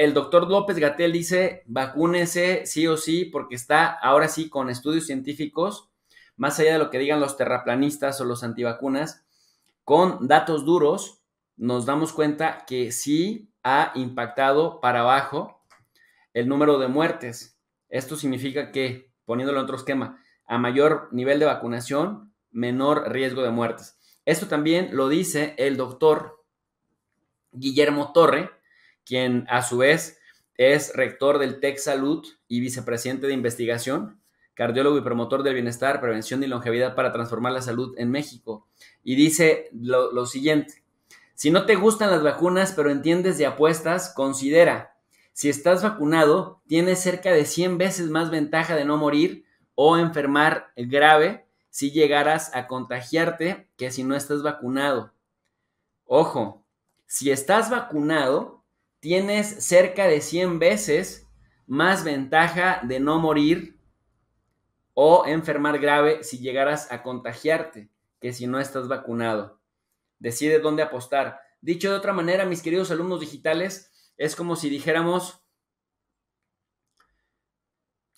el doctor López Gatel dice, vacúnese sí o sí, porque está ahora sí con estudios científicos, más allá de lo que digan los terraplanistas o los antivacunas, con datos duros, nos damos cuenta que sí ha impactado para abajo el número de muertes. Esto significa que, poniéndolo en otro esquema, a mayor nivel de vacunación, menor riesgo de muertes. Esto también lo dice el doctor Guillermo Torre, quien a su vez es rector del TEC Salud y vicepresidente de investigación, cardiólogo y promotor del bienestar, prevención y longevidad para transformar la salud en México. Y dice lo, lo siguiente, si no te gustan las vacunas pero entiendes de apuestas, considera, si estás vacunado, tienes cerca de 100 veces más ventaja de no morir o enfermar grave si llegaras a contagiarte que si no estás vacunado. Ojo, si estás vacunado, tienes cerca de 100 veces más ventaja de no morir o enfermar grave si llegaras a contagiarte que si no estás vacunado. Decide dónde apostar. Dicho de otra manera, mis queridos alumnos digitales, es como si dijéramos,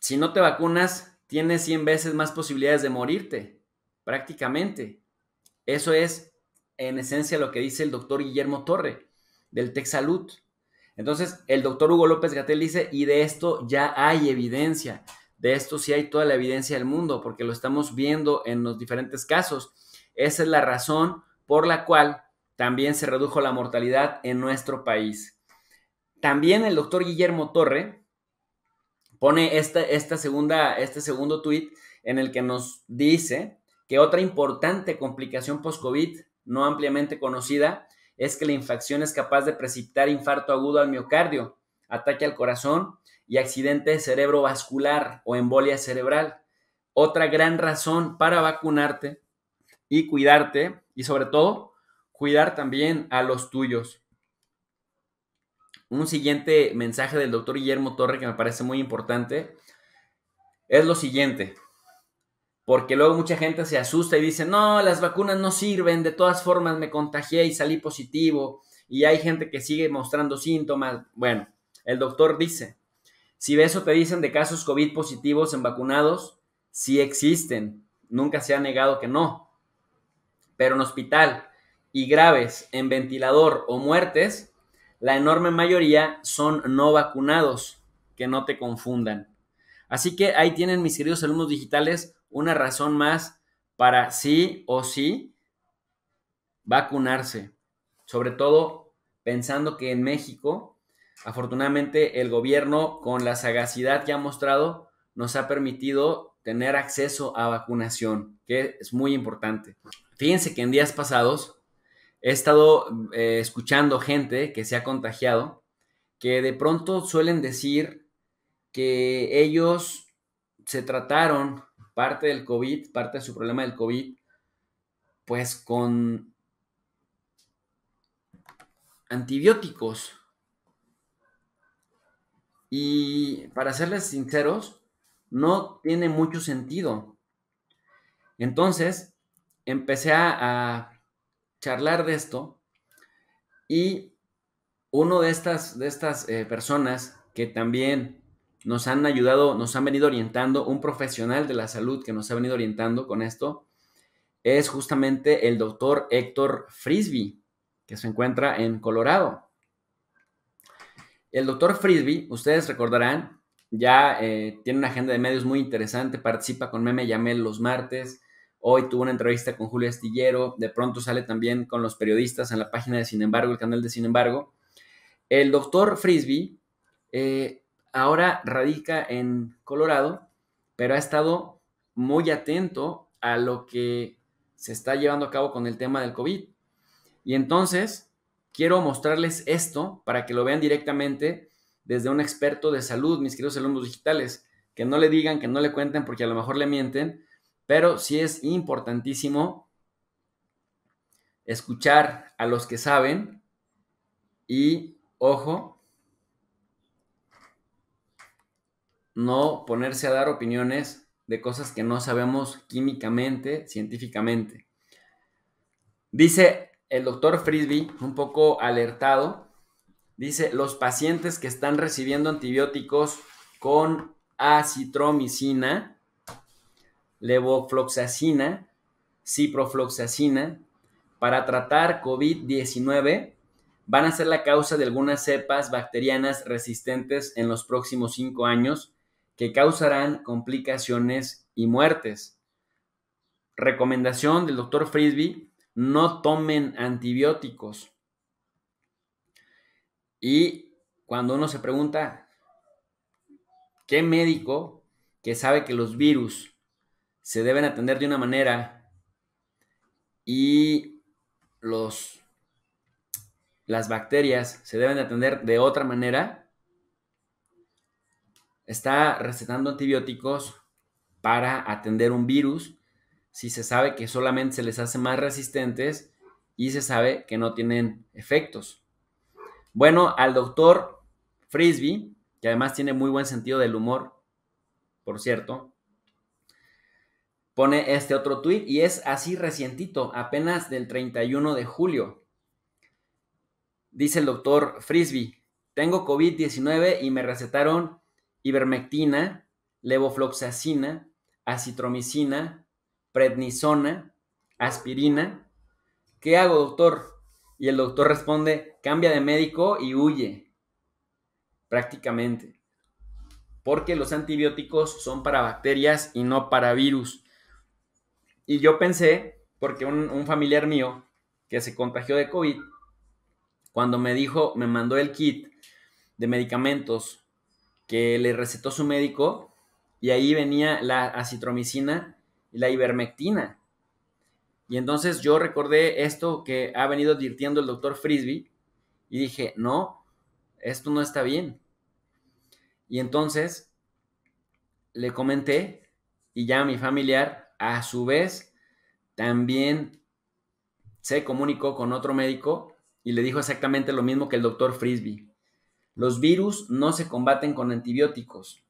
si no te vacunas, tienes 100 veces más posibilidades de morirte, prácticamente. Eso es, en esencia, lo que dice el doctor Guillermo Torre del Salud. Entonces, el doctor Hugo López Gatel dice, y de esto ya hay evidencia, de esto sí hay toda la evidencia del mundo, porque lo estamos viendo en los diferentes casos. Esa es la razón por la cual también se redujo la mortalidad en nuestro país. También el doctor Guillermo Torre pone esta, esta segunda, este segundo tuit en el que nos dice que otra importante complicación post-COVID, no ampliamente conocida, es que la infección es capaz de precipitar infarto agudo al miocardio, ataque al corazón y accidente cerebrovascular o embolia cerebral. Otra gran razón para vacunarte y cuidarte y sobre todo cuidar también a los tuyos. Un siguiente mensaje del doctor Guillermo Torre que me parece muy importante es lo siguiente porque luego mucha gente se asusta y dice, no, las vacunas no sirven, de todas formas me contagié y salí positivo, y hay gente que sigue mostrando síntomas. Bueno, el doctor dice, si eso te dicen de casos COVID positivos en vacunados, sí existen, nunca se ha negado que no, pero en hospital y graves en ventilador o muertes, la enorme mayoría son no vacunados, que no te confundan. Así que ahí tienen mis queridos alumnos digitales una razón más para sí o sí vacunarse. Sobre todo pensando que en México, afortunadamente, el gobierno, con la sagacidad que ha mostrado, nos ha permitido tener acceso a vacunación, que es muy importante. Fíjense que en días pasados he estado eh, escuchando gente que se ha contagiado, que de pronto suelen decir que ellos se trataron parte del COVID, parte de su problema del COVID, pues con antibióticos. Y para serles sinceros, no tiene mucho sentido. Entonces, empecé a, charlar de esto y uno de estas, de estas eh, personas que también nos han ayudado, nos han venido orientando, un profesional de la salud que nos ha venido orientando con esto, es justamente el doctor Héctor Frisby, que se encuentra en Colorado. El doctor Frisby, ustedes recordarán, ya eh, tiene una agenda de medios muy interesante, participa con Meme Yamel los martes, hoy tuvo una entrevista con Julio Astillero, de pronto sale también con los periodistas en la página de Sin embargo, el canal de Sin embargo. El doctor Frisby eh, ahora radica en Colorado, pero ha estado muy atento a lo que se está llevando a cabo con el tema del COVID. Y entonces quiero mostrarles esto para que lo vean directamente desde un experto de salud, mis queridos alumnos digitales, que no le digan, que no le cuenten porque a lo mejor le mienten, pero sí es importantísimo escuchar a los que saben y, ojo, no ponerse a dar opiniones de cosas que no sabemos químicamente, científicamente. Dice el doctor Frisby, un poco alertado, Dice, los pacientes que están recibiendo antibióticos con acitromicina, levofloxacina, ciprofloxacina, para tratar COVID-19 van a ser la causa de algunas cepas bacterianas resistentes en los próximos cinco años que causarán complicaciones y muertes. Recomendación del doctor Frisby, no tomen antibióticos. Y cuando uno se pregunta, ¿qué médico que sabe que los virus se deben atender de una manera y los las bacterias se deben atender de otra manera, está recetando antibióticos para atender un virus si se sabe que solamente se les hace más resistentes y se sabe que no tienen efectos. Bueno, al doctor Frisby, que además tiene muy buen sentido del humor, por cierto, pone este otro tweet y es así recientito, apenas del 31 de julio. Dice el doctor Frisby, tengo COVID-19 y me recetaron ivermectina, levofloxacina, acitromicina, prednisona, aspirina. ¿Qué hago, doctor? Y el doctor responde, cambia de médico y huye. Prácticamente. Porque los antibióticos son para bacterias y no para virus. Y yo pensé, porque un, un familiar mío que se contagió de COVID, cuando me dijo, me mandó el kit de medicamentos que le recetó su médico y ahí venía la acitromicina y la ivermectina. Y entonces yo recordé esto que ha venido advirtiendo el doctor Frisby y dije, no, esto no está bien. Y entonces le comenté y ya mi familiar a su vez también se comunicó con otro médico y le dijo exactamente lo mismo que el doctor Frisby. Los virus no se combaten con antibióticos.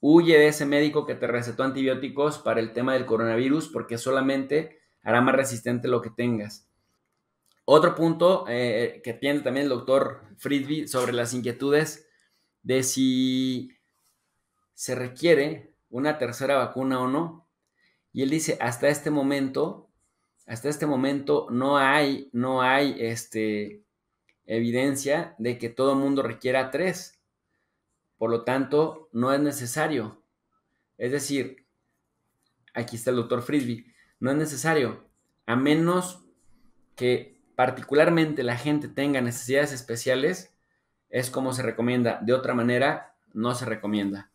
Huye de ese médico que te recetó antibióticos para el tema del coronavirus porque solamente hará más resistente lo que tengas. Otro punto eh, que tiene también el doctor Frisby sobre las inquietudes de si se requiere una tercera vacuna o no. Y él dice, hasta este momento hasta este momento no hay, no hay este, evidencia de que todo mundo requiera tres. Por lo tanto, no es necesario. Es decir, aquí está el doctor Frisby, no es necesario, a menos que particularmente la gente tenga necesidades especiales, es como se recomienda. De otra manera, no se recomienda.